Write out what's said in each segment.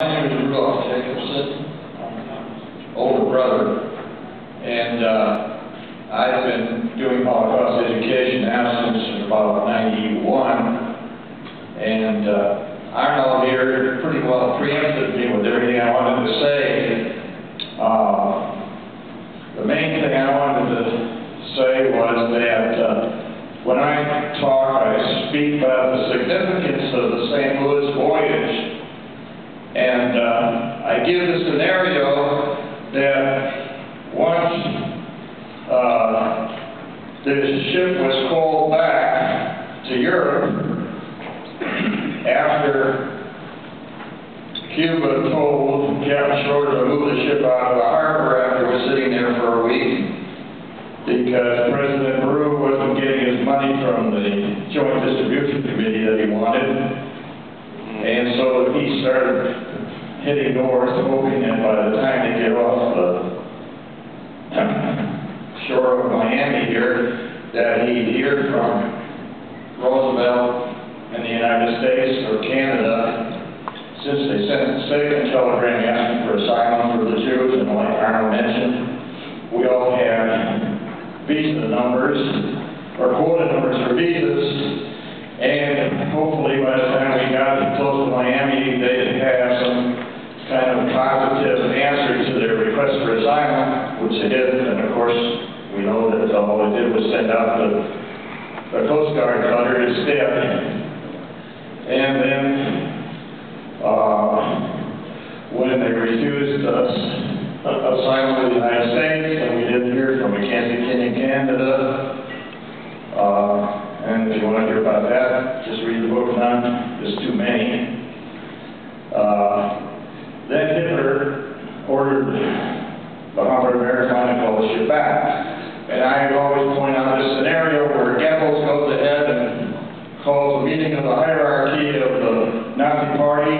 My name is Rudolph Jacobson, older brother, and uh, I've been doing Holocaust education now since about 91. And uh, Arnold here pretty well preempted me with everything I wanted to say. Uh, The main thing I wanted to say was that uh, when I talk, I speak about the significance of the St. Louis voyage and uh, I give the scenario that once uh, this ship was called back to Europe after Cuba told Captain Schroeder to move the ship out of the harbor after it was sitting there for a week because President Bru wasn't getting his money from the Joint Distribution Committee that he wanted. And so he started heading north, hoping that by the time they get off the shore of Miami here, that he'd hear from Roosevelt in the United States or Canada, since they sent a second telegram asking for asylum for the Jews, and like Arnold mentioned, we all had visa numbers, or quota numbers for visas, and hopefully by the time we got to Miami, they'd have some kind of positive answer to their request for asylum, which they did, and of course, we know that all they did was send out the, the Coast Guard cutter instead. And then, uh, when they refused us asylum in the United States, and we didn't hear from Mackenzie in Canada, uh, and if you want to hear about that, just read the book None is Too Many. Uh, then Hitler ordered the Hamburg Call back. And I always point out this scenario where Goebbels goes ahead and calls a meeting of the hierarchy of the Nazi party.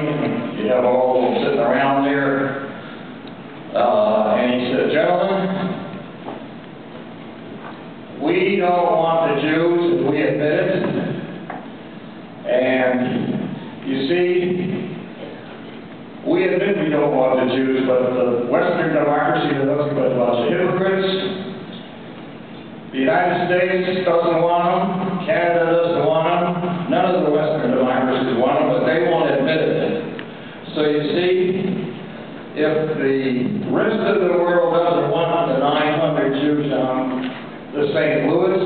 You have all of them sitting around there. Uh, and he said, gentlemen, we don't want the Jews, and we admit it. And you see, we admit we don't want the Jews, but the Western democracy is nothing but a bunch of hypocrites. The United States doesn't want them, Canada doesn't want them, none of the Western democracies want them, but they won't admit it. So you see, if the rest of the world doesn't want the 900 Jews on the St. Louis,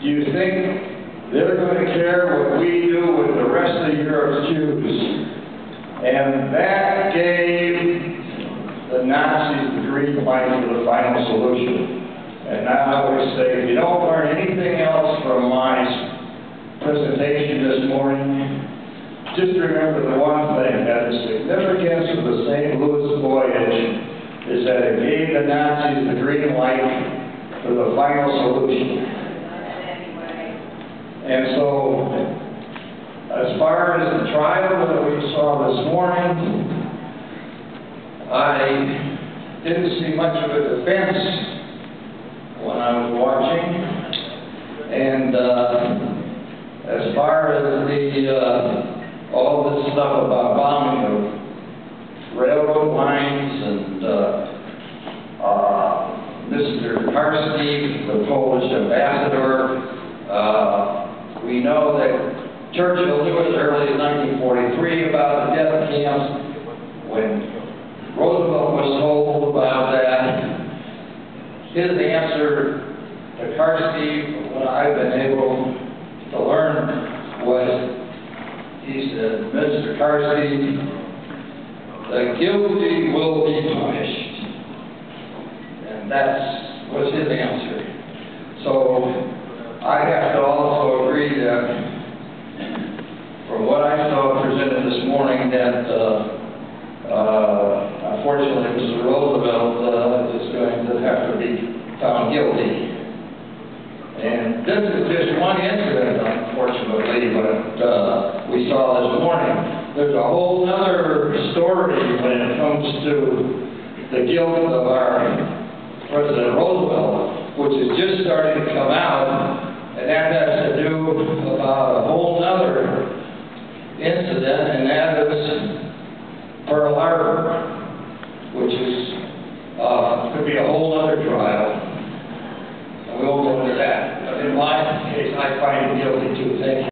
do you think they're going to care what we do with the rest of Europe's Jews? And that gave the Nazis the green light for the final solution. And now I would say, if you don't learn anything else from my presentation this morning, just remember the one thing, that the significance of the St. Louis voyage is that it gave the Nazis the green light for the final solution. And so, as far as the trial that we saw this morning, I didn't see much of a defense when I was watching. And uh, as far as the uh, all this stuff about bombing of railroad lines and uh, uh, Mr. Karski, the Polish ambassador. Uh, we know that Churchill knew as early as 1943 about the death camps. When Roosevelt was told about that, his answer to Karski, from what I've been able to learn, was he said, Mr. Karski, the guilty will be punished. And that's was his answer. So I have to also agree that from what I saw presented this morning that uh, uh, unfortunately Mr. Roosevelt uh, is going to have to be found guilty. And this is just one incident, unfortunately, but we saw this morning. There's a whole other story when it comes to the guilt of our President Roosevelt, which is just starting to come out, and that has to do about a whole other incident, and that is Pearl Harbor, which is, could be a whole other trial. And we won't go into that. But in my case, I find guilty too. Thank you.